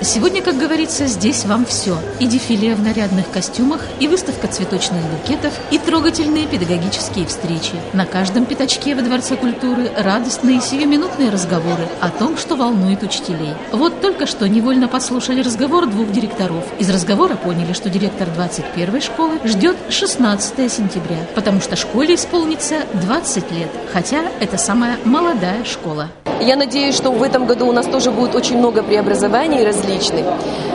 Сегодня, как говорится, здесь вам все. И дефиле в нарядных костюмах, и выставка цветочных букетов, и трогательные педагогические встречи. На каждом пятачке во Дворце культуры радостные сиюминутные разговоры о том, что волнует учителей. Вот только что невольно послушали разговор двух директоров. Из разговора поняли, что директор 21 школы ждет 16 сентября, потому что школе исполнится 20 лет, хотя это самая молодая школа. Я надеюсь, что в этом году у нас тоже будет очень много преобразований различных.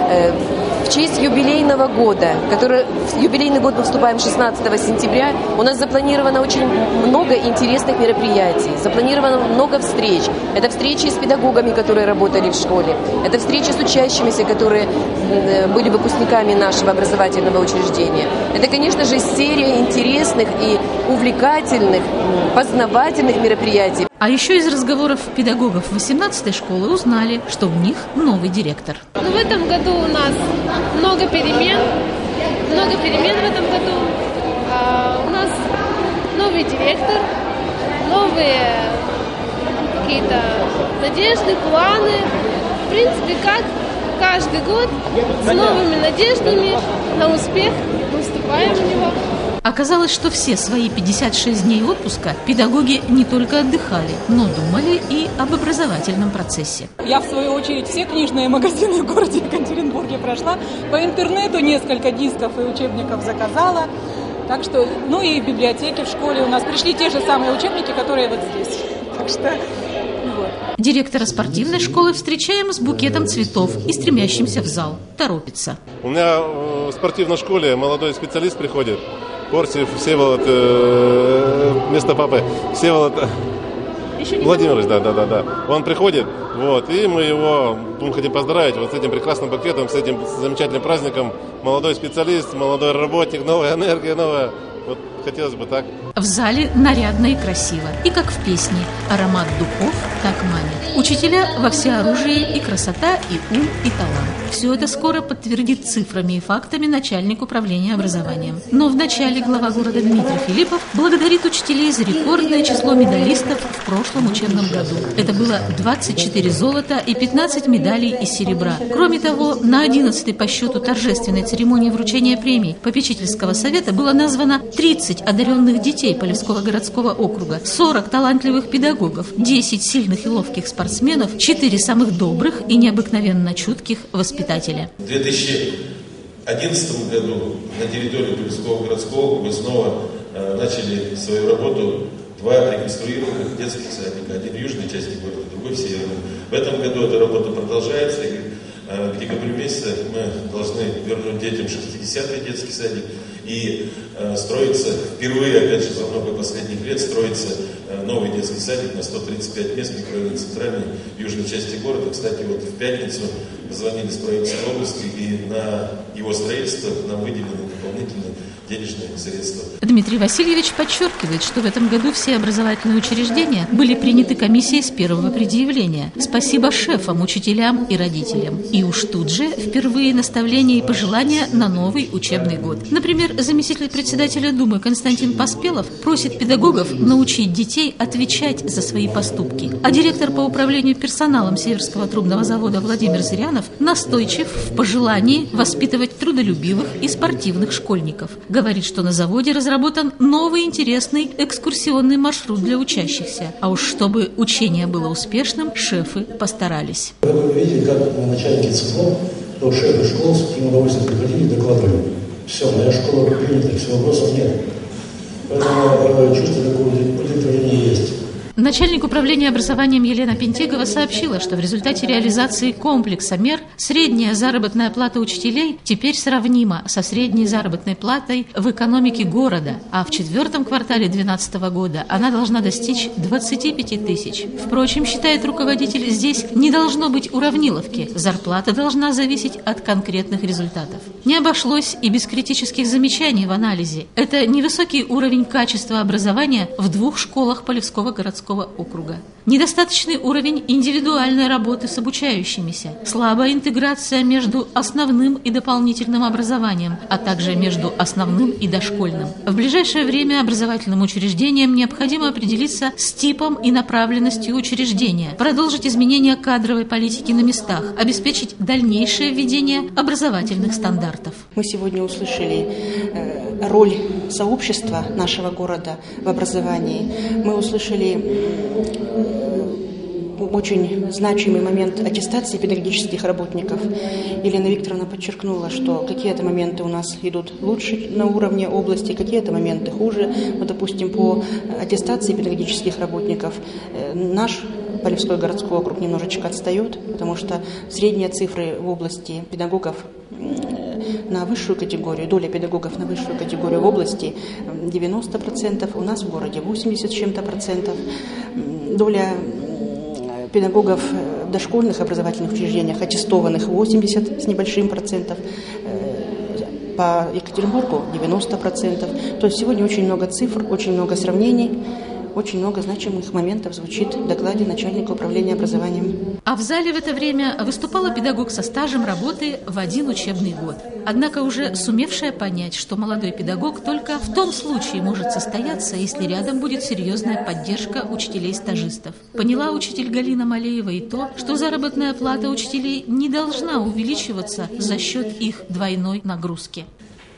Э, в честь юбилейного года, который, в юбилейный год мы вступаем 16 сентября, у нас запланировано очень много интересных мероприятий, запланировано много встреч. Это встречи с педагогами, которые работали в школе, это встречи с учащимися, которые были выпускниками нашего образовательного учреждения. Это, конечно же, серия интересных и увлекательных, познавательных мероприятий. А еще из разговоров педагогов 18-й школы узнали, что у них новый директор. Ну, в этом году у нас много перемен, много перемен в этом году. А, у нас новый директор, новые какие-то надежды, планы. В принципе, как каждый год с новыми надеждами на успех мы вступаем в него. Оказалось, что все свои 56 дней отпуска педагоги не только отдыхали, но думали и об образовательном процессе. Я, в свою очередь, все книжные магазины в городе Екатеринбурге прошла. По интернету несколько дисков и учебников заказала. Так что, ну и библиотеки в школе у нас пришли те же самые учебники, которые вот здесь. Так что. Директора спортивной школы встречаем с букетом цветов и стремящимся в зал. Торопится. У меня в спортивной школе молодой специалист приходит, Порсев Всеволод, э, вместо папы, Всеволод Владимирович, да, да, да, да. Он приходит, вот, и мы его мы хотим поздравить вот с этим прекрасным пакетом, с этим замечательным праздником. Молодой специалист, молодой работник, новая энергия, новая. Хотелось бы так. В зале нарядно и красиво. И как в песне «Аромат духов так манит». Учителя во всеоружии и красота, и ум, и талант. Все это скоро подтвердит цифрами и фактами начальник управления образованием. Но вначале глава города Дмитрий Филиппов благодарит учителей за рекордное число медалистов в прошлом учебном году. Это было 24 золота и 15 медалей из серебра. Кроме того, на 11 по счету торжественной церемонии вручения премий попечительского совета было названо 30 одаренных детей Полевского городского округа, 40 талантливых педагогов, 10 сильных и ловких спортсменов, 4 самых добрых и необыкновенно чутких воспитателя. В 2011 году на территории Полевского городского округа снова э, начали свою работу два реконструированных детских садика. Один в южной части города, другой в северной. В этом году эта работа продолжается. И к декабрю месяце мы должны вернуть детям 60-й детский садик и э, строится, впервые, опять же, за много последних лет, строится э, новый детский садик на 135 мест в микрорайоне центральной южной части города. Кстати, вот в пятницу позвонили с правительства области, и на его строительство нам выделены дополнительные денежные средства. Дмитрий Васильевич подчеркивает, что в этом году все образовательные учреждения были приняты комиссией с первого предъявления. Спасибо шефам, учителям и родителям. И уж тут же впервые наставления и пожелания на новый учебный год. Например, заместитель председателя Думы Константин Поспелов просит педагогов научить детей отвечать за свои поступки. А директор по управлению персоналом Северского трубного завода Владимир Зырянов настойчив в пожелании воспитывать трудолюбивых и спортивных школьников говорит, что на заводе разработан новый интересный экскурсионный маршрут для учащихся. А уж чтобы учение было успешным, шефы постарались. Вы видели, как начальники ЦИФО, то шефы школ с таким удовольствием приходили и докладывали. Все, моя школа принята, все, вопросов нет. Поэтому э, чувство такого удовлетворения есть. Начальник управления образованием Елена Пентегова сообщила, что в результате реализации комплекса мер средняя заработная плата учителей теперь сравнима со средней заработной платой в экономике города, а в четвертом квартале 2012 года она должна достичь 25 тысяч. Впрочем, считает руководитель, здесь не должно быть уравниловки, зарплата должна зависеть от конкретных результатов. Не обошлось и без критических замечаний в анализе. Это невысокий уровень качества образования в двух школах Полевского городского городского округа. Недостаточный уровень индивидуальной работы с обучающимися, слабая интеграция между основным и дополнительным образованием, а также между основным и дошкольным. В ближайшее время образовательным учреждениям необходимо определиться с типом и направленностью учреждения, продолжить изменения кадровой политики на местах, обеспечить дальнейшее введение образовательных стандартов. Мы сегодня услышали э, роль сообщества нашего города в образовании. Мы услышали очень значимый момент аттестации педагогических работников. Елена Викторовна подчеркнула, что какие-то моменты у нас идут лучше на уровне области, какие-то моменты хуже. Вот, допустим, по аттестации педагогических работников э, наш Полевской городской округ немножечко отстает, потому что средние цифры в области педагогов на высшую категорию, доля педагогов на высшую категорию в области 90%, у нас в городе 80 с чем-то процентов. Доля педагогов в дошкольных образовательных учреждениях аттестованных 80 с небольшим процентов, э, по Екатеринбургу 90 процентов. То есть сегодня очень много цифр, очень много сравнений очень много значимых моментов звучит в докладе начальника управления образованием. А в зале в это время выступала педагог со стажем работы в один учебный год. Однако уже сумевшая понять, что молодой педагог только в том случае может состояться, если рядом будет серьезная поддержка учителей-стажистов. Поняла учитель Галина Малеева и то, что заработная плата учителей не должна увеличиваться за счет их двойной нагрузки.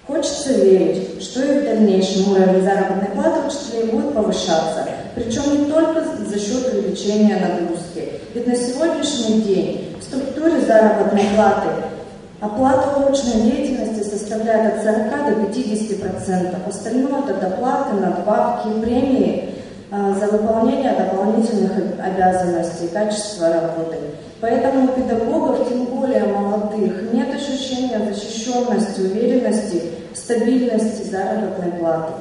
Хочется верить, что и в дальнейшем уровень заработной платы учителей будет повышаться, причем не только за счет увеличения нагрузки. Ведь на сегодняшний день в структуре заработной платы оплата улучшенной деятельности составляет от 40 до 50 процентов. Остальное это доплаты, надбавки, премии а, за выполнение дополнительных обязанностей, качество работы. Поэтому у педагогов, тем более молодых, нет ощущения защищенности, уверенности, стабильности заработной платы.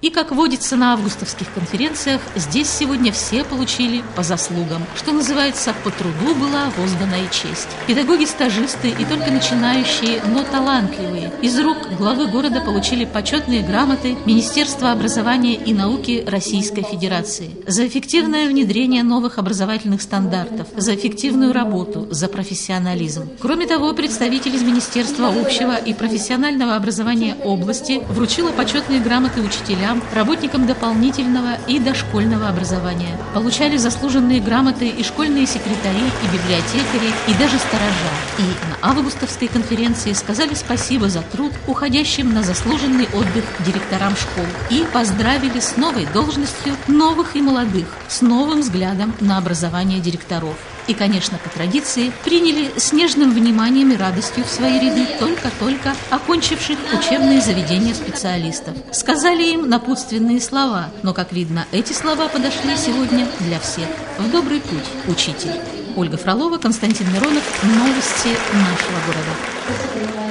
И, как водится на августовских конференциях, здесь сегодня все получили по заслугам. Что называется, по труду была воздана и честь. Педагоги-стажисты и только начинающие, но талантливые. Из рук главы города получили почетные грамоты Министерства образования и науки Российской Федерации за эффективное внедрение новых образовательных стандартов, за эффективную работу, за профессионализм. Кроме того, представитель из Министерства общего и профессионального образования области вручила почетные грамоты учителям учителям, работникам дополнительного и дошкольного образования. Получали заслуженные грамоты и школьные секретари, и библиотекари, и даже сторожа. И на августовской конференции сказали спасибо за труд уходящим на заслуженный отдых директорам школ и поздравили с новой должностью новых и молодых, с новым взглядом на образование директоров и, конечно, по традиции, приняли с нежным вниманием и радостью в свои ряды только-только окончивших учебные заведения специалистов. Сказали им напутственные слова, но, как видно, эти слова подошли сегодня для всех. В добрый путь, учитель. Ольга Фролова, Константин Миронов. Новости нашего города.